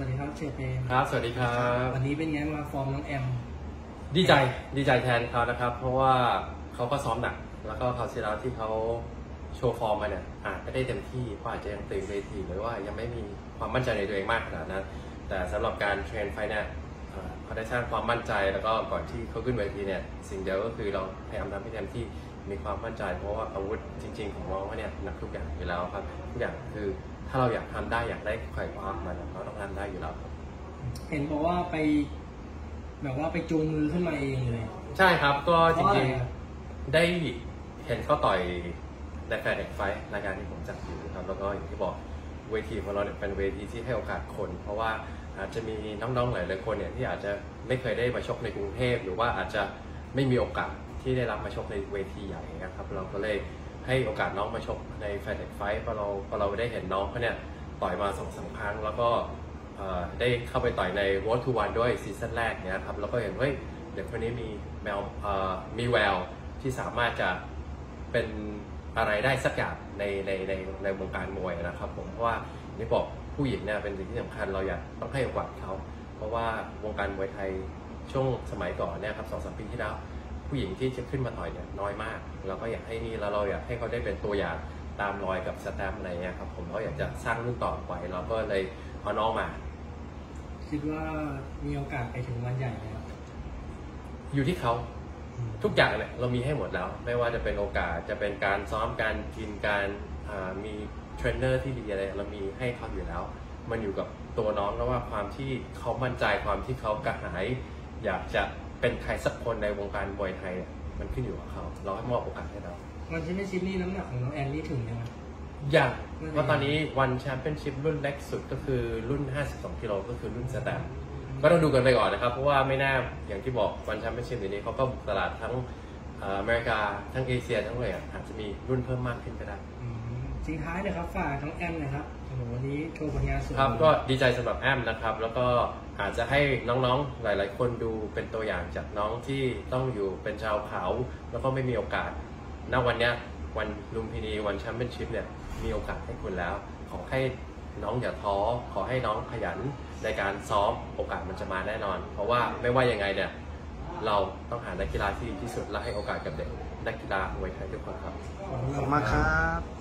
สวัสดีครับเชฟเปรมครับ สวัสดีครับ วันนี้เป็นไงมาฟอร์มน้องแอ้ม ดีใจ ดีใจแทนเขานะครับ เพราะว่าเขาก็ซ้อมหนัก แล้วก็คราวที่แล้วที่เขาโชว์ฟอร์มมาเนี่ยอาจจะได้เต็มที่เพราะอาจจะยังตื่นเวทีหรือว่ายังไม่มีความมั่นใจในตัวเองมากขนาดนั้น แต่สำหรับการ train fight เนี่ยเอ่อเขาได้สร้างความมั่นใจแล้วก็ก่อนที่เขาขึ้นเวทีเนี่ยสิ่งเดียวก็คือเราพยายามทำให้เต็มที่มีความมั่นใจ เพราะว่าอาวุธจริง ๆ ของน้องเขาเนี่ยหนักทุกอย่างอยู่แล้วครับทุกอย่างคือถ้าเราอยากทำได้อยากได้ไขว่คว้ามันเราต้องทำได้อยู่แล้ว ครับ เห็นบอกว่าไป แบบว่าไปจูงมือขึ้นมาเองเลยใช่ครับก็จเพราะอะไรริงอะๆได้เห็นเขาต่อยในแฟร์เด็กไฟรายการที่ผมจัดอยู่ครับ แล้วก็อย่างที่บอกเวทีของเราเนี่ยเป็นเวทีที่ให้โอกาสคน เพราะว่าอาจจะมีน้องๆหลายๆคนเนี่ยที่อาจจะไม่เคยได้มาชกในกรุงเทพหรือว่าอาจจะไม่มีโอกาสที่ได้รับมาชกในเวทีใหญ่นะครับ เราก็เลยให้โอกาสน้องมาชกในแฟร์เด็กไฟพอเราพอเราได้เห็นน้องเขาเนี่ยต่อยมาสองสามครั้ง แล้วก็เอ่อ ได้เข้าไปต่อยใน World to One ด้วยซีซั่นแรกเนี่ยครับแล้วก็เห็นเฮ้ยเด็กคนนี้มีแววมีแววที่สามารถจะเป็นอะไรได้สักอย่างในในในในวงการมวยนะครับผมเพราะว่าอย่างที่บอกผู้หญิงเนี่ยเป็นสิ่งที่สำคัญเราอยากต้องให้โอกาสเขา เพราะว่าวงการมวยไทยช่วงสมัยก่อนเนี่ยครับสองสามปีที่แล้ว ผู้หญิงที่จะขึ้นมาต่อยเนี่ยน้อยมาก เราก็อยากให้นี่แล้วเราอยากให้เขาได้เป็นตัวอย่างตามรอยกับสแตมป์อะไรเงี้ยครับผมเราอยากจะสร้างรุ่นต่อไปเราก็เลยเอาน้องมา คิดว่ามีโอกาสไปถึง ONE ใหญ่ไหมครับอยู่ที่เขาทุกอย่างเนี่ยเรามีให้หมดแล้ว ไม่ว่าจะเป็นโอกาสจะเป็นการซ้อมการกินการอ่ามีเทรนเนอร์ที่ดีอะไรเรามีให้เขาอยู่แล้ว มันอยู่กับตัวน้องแล้วว่าความที่เขามั่นใจความที่เขากระหาย อยากจะเป็นใครสักคนในวงการมวยไทยเนี่ยมันขึ้นอยู่กับเขา เราให้มอบโอกาสให้แล้ว ONE Championship นี่น้ำหนักของน้องแอ้มนี่ถึงยังไง อย่างไม่เป็นไรเพราะตอนนี้ ONE Championship รุ่นเล็กสุดก็คือรุ่น 52กิโลก็คือรุ่นสแตมป์ก็ต้องดูกันไปก่อนนะครับ เพราะว่าไม่แน่อย่างที่บอก ONE Championship เดี๋ยวนี้เขาก็บุกตลาดทั้งเอ่ออเมริกาทั้งเอเชียทั้งเลยอะอาจจะมีรุ่นเพิ่มมากขึ้นก็ได้อืมทิ้งท้ายเลยครับฝากน้องแอ้มหนะครับโอ้โหวันนี้โชว์ผลงานสุดครับก็ดีใจสำหรับแอ้มนะครับ แล้วก็อาจจะให้น้องๆหลาย ๆ คนดูเป็นตัวอย่างจากน้องที่ต้องอยู่เป็นชาวเขาแล้วก็ไม่มีโอกาสณวันเนี้ย ONE ลุมพินี ONE Championship เนี่ยมีโอกาสให้คุณแล้ว ขอให้น้องอย่าท้อขอให้น้องขยันในการซ้อมโอกาสมันจะมาแน่นอน เพราะว่าไม่ว่ายังไงเนี่ยเราต้องหานักกีฬาที่ดีที่สุดและให้โอกาสกับเด็กนักกีฬามวยไทยทุกคนครับขอบคุณขอบคุณมากครับ